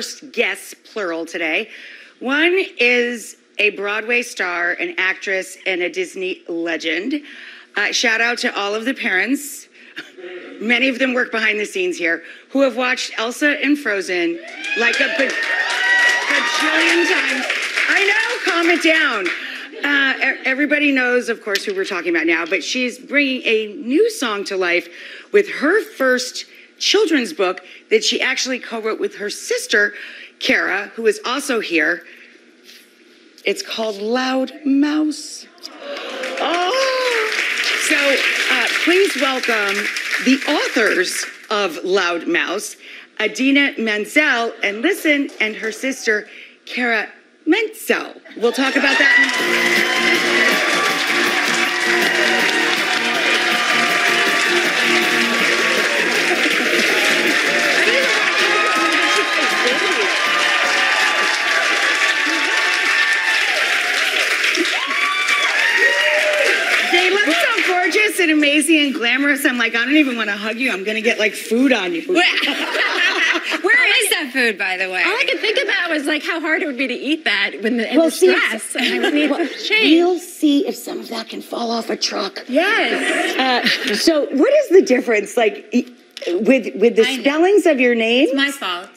first guests, plural, today. One is a Broadway star, an actress, and a Disney legend. Uh, shout out to all of the parents. Many of them work behind the scenes here who have watched Elsa and Frozen like a ba- bajillion times. I know, calm it down. Uh, everybody knows, of course, who we're talking about now, but she's bringing a new song to life with her first children's book that she actually co wrote with her sister, Cara, who is also here. It's called Loud Mouse. Oh, so uh, please welcome the authors of Loud Mouse, Idina Menzel, and listen, and her sister, Cara Mentzel. We'll talk about that. I'm like, I don't even want to hug you. I'm going to get like food on you. Where is that food, by the way? All I could think about was like how hard it would be to eat that when the, in the see, stress. and I would need Well, to change. We'll see if some of that can fall off a truck. Yes. Uh, so, what is the difference, like, e- with with the I know. spellings of your name? It's my fault.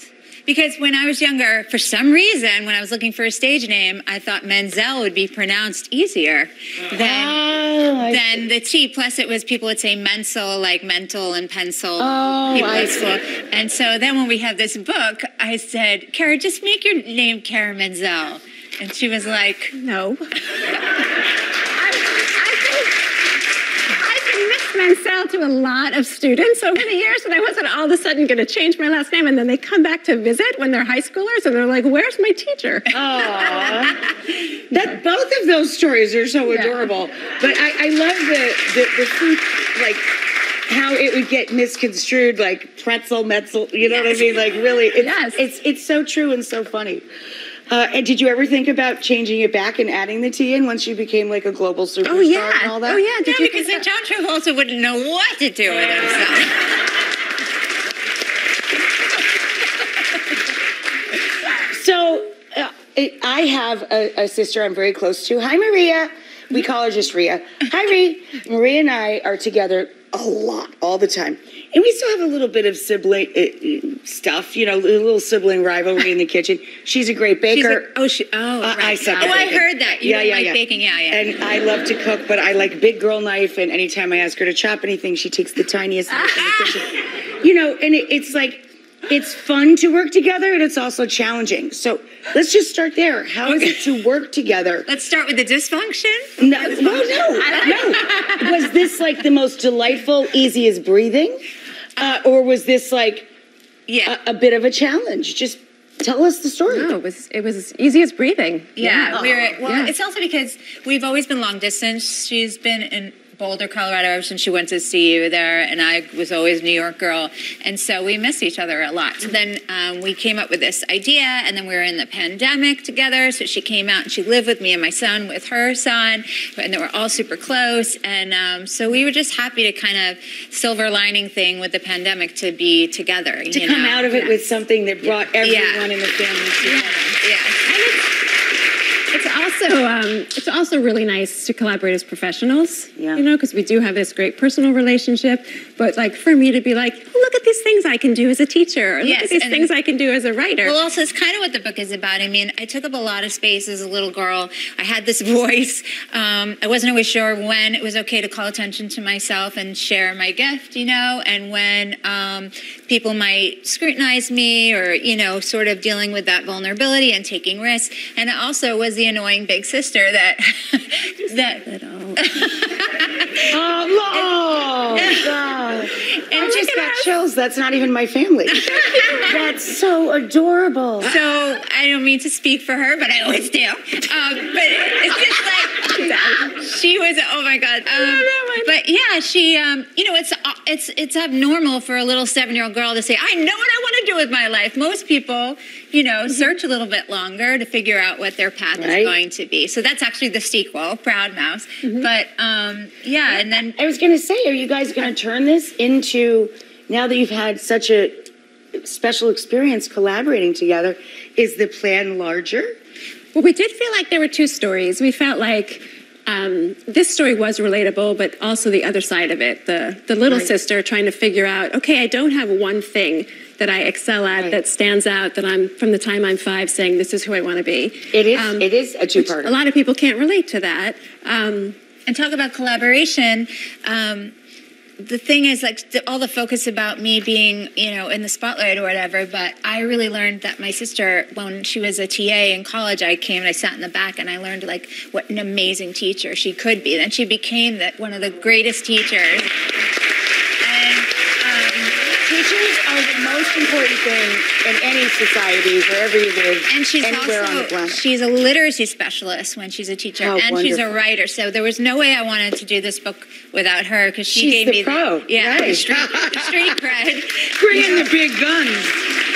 Because when I was younger, for some reason, when I was looking for a stage name, I thought Menzel would be pronounced easier than, Oh, than the T. Plus, it was people would say mensal, like mental and pencil. Oh, people I school. And so then when we had this book, I said, Cara, just make your name Cara Menzel. And she was like, No. I've been Miss to a lot of students over the years, and I wasn't all of a sudden going to change my last name. And then they come back to visit when they're high schoolers, and they're like, "Where's my teacher?" Aw. that both of those stories are so Yeah. adorable. But I, I love the the, the food, like how it would get misconstrued, like pretzel, metzel. You know what I mean? Like really, it's, Yes. it's it's so true and so funny. Uh, and did you ever think about changing it back and adding the T in once you became like a global superstar Oh yeah. and all that? Oh yeah. Did no, you because think then that- John Travolta wouldn't know what to do with himself. So uh, it- I have a, a sister I'm very close to. Hi, Maria. We call her just Ria. Hi, Ree. Maria and I are together a lot, all the time. And we still have a little bit of sibling uh, stuff, you know, a little sibling rivalry in the kitchen. She's a great baker. like, oh, she, oh, Uh, right. I suck Oh, I heard that. You don't like baking, yeah, yeah. And I love to cook, but I like big girl knife. And anytime I ask her to chop anything, she takes the tiniest knife in the kitchen. You know, and it, it's like, it's fun to work together and it's also challenging. So let's just start there. How is it to work together? Let's start with the dysfunction. No, well, no, no. Was this like the most delightful, easy as breathing? Uh, or was this like Yeah. a, a bit of a challenge? Just tell us the story. No, it was it was easy as breathing. Yeah, we're well. Yeah. It's also because we've always been long distance. She's been in Boulder, Colorado, ever since she went to see you there, and I was always New York girl, and so we miss each other a lot. So then um, we came up with this idea, and then we were in the pandemic together. So she came out and she lived with me and my son, with her son, and they were all super close. And um, so we were just happy to kind of silver lining thing with the pandemic to be together. To come know? out of it with something that brought everyone in the family together. yeah. It's also um, it's also really nice to collaborate as professionals. Yeah. You know, because we do have this great personal relationship. But like for me to be like, oh, look at these things I can do as a teacher, or look at these things I can do as a writer. Well, also, it's kind of what the book is about. I mean, I took up a lot of space as a little girl. I had this voice. Um, I wasn't always sure when it was okay to call attention to myself and share my gift, you know, and when um, people might scrutinize me or, you know, sort of dealing with that vulnerability and taking risks. And it also was the annoying big sister that, that, oh. Oh, oh God. and I just just got chills. That's not even my family. That's so adorable. So I don't mean to speak for her, but I always do. Um, but it's just like she was. Oh my god. Um, but yeah, she. Um, you know, it's it's it's abnormal for a little seven year old girl to say, "I know what I want to do with my life." Most people, you know, search a little bit longer to figure out what their path Right. is going to be. So that's actually the sequel, Proud Mouse. But um, yeah, and then I was going to say, are you guys going to turn this into now that you've had such a special experience collaborating together. Is the plan larger? Well, we did feel like there were two stories. We felt like um, this story was relatable, but also the other side of it the, the little Right. sister trying to figure out okay, I don't have one thing that I excel at Right. that stands out that I'm from the time I'm five saying this is who I want to be. It is. Um, it is a two part. A lot of people can't relate to that. Um, and talk about collaboration. Um, the thing is, like, all the focus about me being, you know, in the spotlight or whatever. But I really learned that my sister, when she was a TA in college, I came and I sat in the back and I learned like what an amazing teacher she could be. Then she became that one of the greatest teachers. And um, Teachers are the most important thing in any society, wherever you live, And she's anywhere on the also planet. she's a literacy specialist when she's a teacher, Oh, and she's a writer. So there was no way I wanted to do this book without her because she She's gave the me pro, the yeah right. street, street cred. Bring in the big guns.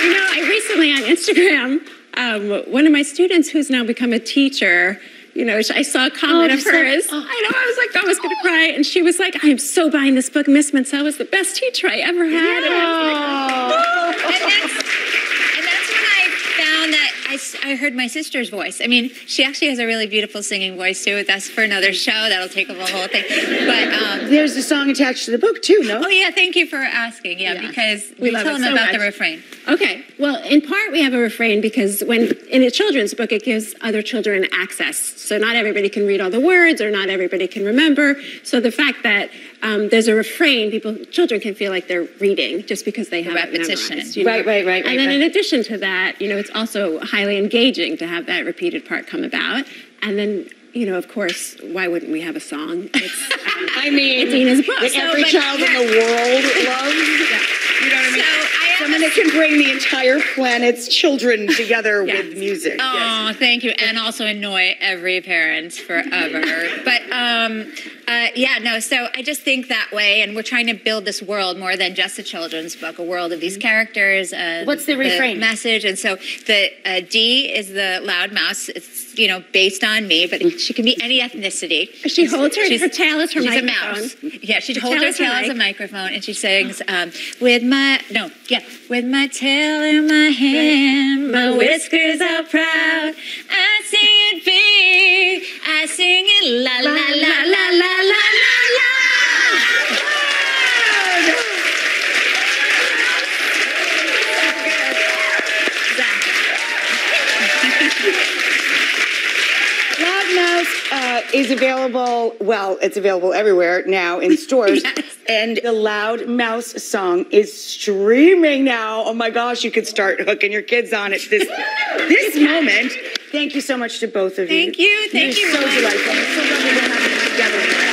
You know, I recently on Instagram, um, one of my students who's now become a teacher, you know, I saw a oh, comment Oh, of hers. oh. I know, I was like, almost going to cry. And she was like, I am so buying this book. Miss Mentzel was the best teacher I ever had. And oh I was like, Oh. and that's and that's when I found that I, heard my sister's voice. I mean, she actually has a really beautiful singing voice too. That's for another show. That'll take up a whole thing. But um, There's a song attached to the book too, no? oh yeah, thank you for asking. Yeah, Yeah. because We tell them so about the refrain. Okay, well, in part we have a refrain because when in a children's book, it gives other children access. So not everybody can read all the words, or not everybody can remember. So the fact that um, there's a refrain, people, children can feel like they're reading just because they have repetition. you know? Right, right, right, right, And then in addition to that, you know, it's also highly engaging to have that repeated part come about. And then, you know, of course, why wouldn't we have a song? It's, um, I mean, It's Ina's book. that So, every but- child in the world loves. You know what I mean? So I have Someone that can bring the entire planet's children together Yes. with music. Oh, thank you, and also annoy every parent forever. but um, uh, yeah, no. So I just think that way, and we're trying to build this world more than just a children's book, a world of these characters. And What's the refrain? message? And so the uh, D is the loud mouse. It's you know based on me, but she can be any ethnicity. She holds her- She's- her tail as her she's microphone. a mouse. Yeah, she holds her tail as a microphone, and she sings um, with my no, yeah, with my tail in my hand, my whiskers are proud. I sing it big, I sing it la la la la la la is available, well, it's available everywhere now in stores. Yes. And the Loud Mouse song is streaming now. Oh my gosh, you could start hooking your kids on it this, this moment. Thank you so much to both of you. Thank you, thank You're you, so Mike. delightful. It's so lovely to have you together.